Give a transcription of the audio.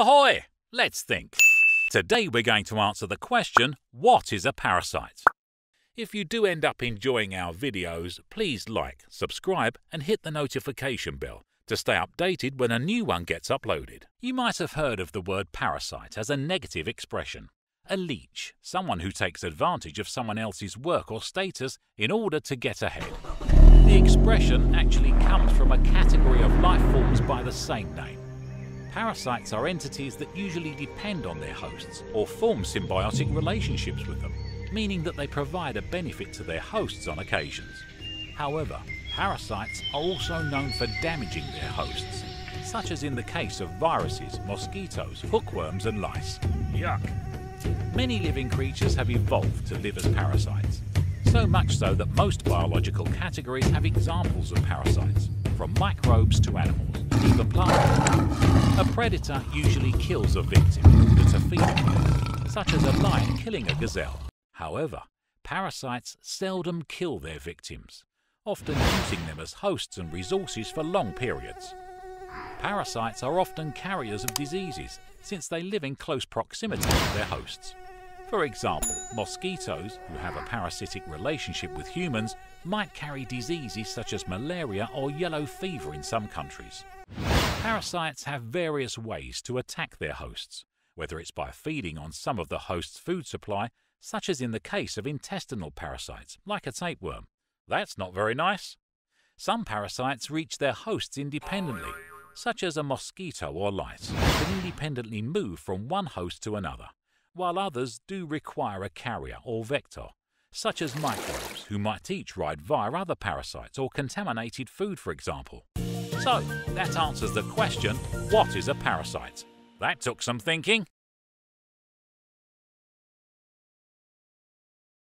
Ahoy! Let's think. Today we're going to answer the question, what is a parasite? If you do end up enjoying our videos, please like, subscribe and hit the notification bell to stay updated when a new one gets uploaded. You might have heard of the word parasite as a negative expression. A leech, someone who takes advantage of someone else's work or status in order to get ahead. The expression actually comes from a category of life forms by the same name. Parasites are entities that usually depend on their hosts or form symbiotic relationships with them, meaning that they provide a benefit to their hosts on occasions. However, parasites are also known for damaging their hosts, such as in the case of viruses, mosquitoes, hookworms and lice. Yuck! Many living creatures have evolved to live as parasites, so much so that most biological categories have examples of parasites, from microbes to animals, even plants. A predator usually kills a victim order to feed such as a lion killing a gazelle. However, parasites seldom kill their victims, often using them as hosts and resources for long periods. Parasites are often carriers of diseases since they live in close proximity to their hosts. For example, mosquitoes, who have a parasitic relationship with humans, might carry diseases such as malaria or yellow fever in some countries. Parasites have various ways to attack their hosts, whether it's by feeding on some of the host's food supply, such as in the case of intestinal parasites, like a tapeworm. That's not very nice. Some parasites reach their hosts independently, such as a mosquito or lice, can independently move from one host to another while others do require a carrier or vector, such as microbes who might each ride via other parasites or contaminated food, for example. So, that answers the question, what is a parasite? That took some thinking.